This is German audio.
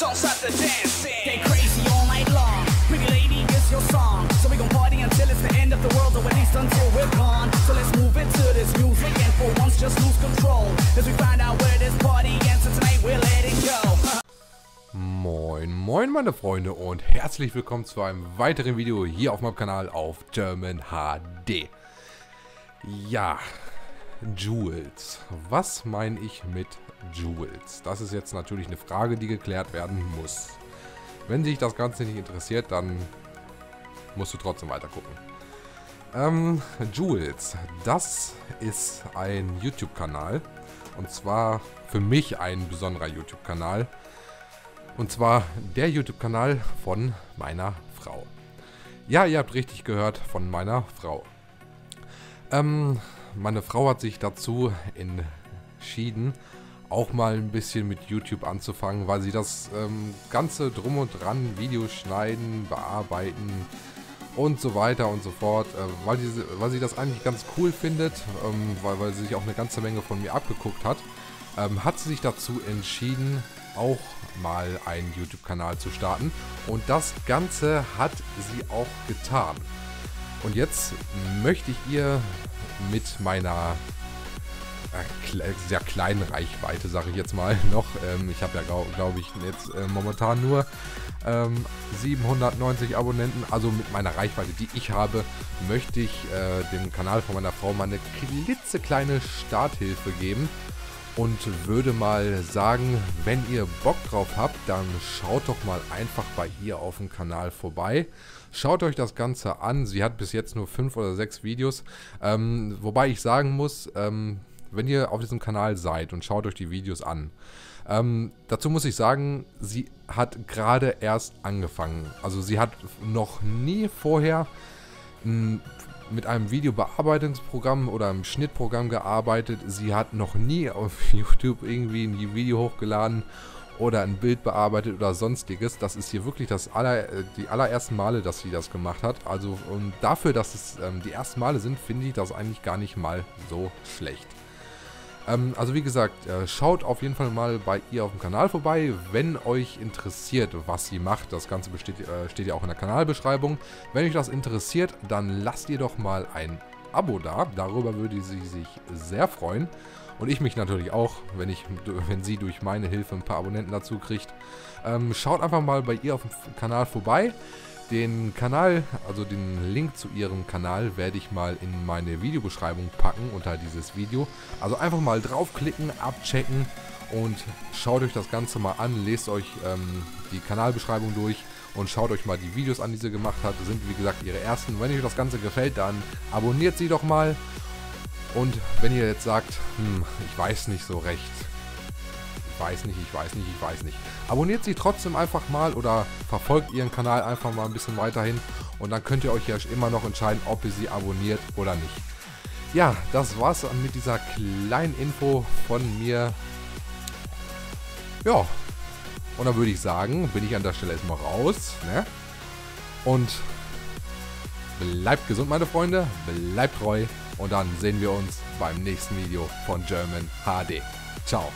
don't stop the dancing. Get crazy all night long. Pretty lady, it's your song. So we gon' party until it's the end of the world, or at least until we're gone. So let's move into this music and for once just lose control. As we find out where this party ends, so tonight we'll let it go. Moin, moin meine Freunde und herzlich willkommen zu einem weiteren Video hier auf meinem Kanal auf German HD. Ja, Jules. Was meine ich mit Jules? Das ist jetzt natürlich eine Frage, die geklärt werden muss. Wenn dich das Ganze nicht interessiert, dann musst du trotzdem weiter gucken. Ähm, Jules, das ist ein YouTube-Kanal. Und zwar für mich ein besonderer YouTube-Kanal. Und zwar der YouTube-Kanal von meiner Frau. Ja, ihr habt richtig gehört, von meiner Frau. Ähm, meine Frau hat sich dazu entschieden, auch mal ein bisschen mit YouTube anzufangen, weil sie das ähm, Ganze drum und dran, Videos schneiden, bearbeiten und so weiter und so fort, äh, weil, die, weil sie das eigentlich ganz cool findet, ähm, weil, weil sie sich auch eine ganze Menge von mir abgeguckt hat, ähm, hat sie sich dazu entschieden, auch mal einen YouTube-Kanal zu starten. Und das Ganze hat sie auch getan. Und jetzt möchte ich ihr mit meiner äh, sehr kleinen Reichweite, sage ich jetzt mal, noch, ähm, ich habe ja, glaube glaub ich, jetzt äh, momentan nur ähm, 790 Abonnenten, also mit meiner Reichweite, die ich habe, möchte ich äh, dem Kanal von meiner Frau mal eine klitzekleine Starthilfe geben und würde mal sagen, wenn ihr Bock drauf habt, dann schaut doch mal einfach bei ihr auf dem Kanal vorbei. Schaut euch das Ganze an. Sie hat bis jetzt nur fünf oder sechs Videos. Ähm, wobei ich sagen muss, ähm, wenn ihr auf diesem Kanal seid und schaut euch die Videos an, ähm, dazu muss ich sagen, sie hat gerade erst angefangen. Also sie hat noch nie vorher ein mit einem Videobearbeitungsprogramm oder einem Schnittprogramm gearbeitet. Sie hat noch nie auf YouTube irgendwie ein Video hochgeladen oder ein Bild bearbeitet oder sonstiges. Das ist hier wirklich das aller, die allerersten Male, dass sie das gemacht hat. Also und dafür, dass es ähm, die ersten Male sind, finde ich das eigentlich gar nicht mal so schlecht. Ähm, also wie gesagt, äh, schaut auf jeden Fall mal bei ihr auf dem Kanal vorbei, wenn euch interessiert, was sie macht. Das Ganze besteht, äh, steht ja auch in der Kanalbeschreibung. Wenn euch das interessiert, dann lasst ihr doch mal ein Abo da. Darüber würde sie sich sehr freuen. Und ich mich natürlich auch, wenn, ich, wenn sie durch meine Hilfe ein paar Abonnenten dazu kriegt. Ähm, schaut einfach mal bei ihr auf dem Kanal vorbei. Den Kanal, also den Link zu ihrem Kanal, werde ich mal in meine Videobeschreibung packen unter dieses Video. Also einfach mal draufklicken, abchecken und schaut euch das Ganze mal an. Lest euch ähm, die Kanalbeschreibung durch und schaut euch mal die Videos an, die sie gemacht hat. Das sind wie gesagt ihre ersten. Wenn euch das Ganze gefällt, dann abonniert sie doch mal. Und wenn ihr jetzt sagt, hm, ich weiß nicht so recht, weiß nicht, ich weiß nicht, ich weiß nicht. Abonniert sie trotzdem einfach mal oder verfolgt ihren Kanal einfach mal ein bisschen weiterhin und dann könnt ihr euch ja immer noch entscheiden, ob ihr sie abonniert oder nicht. Ja, das war's mit dieser kleinen Info von mir. Ja, und dann würde ich sagen, bin ich an der Stelle erstmal raus. Ne? Und bleibt gesund, meine Freunde, bleibt treu und dann sehen wir uns beim nächsten Video von German HD. Ciao.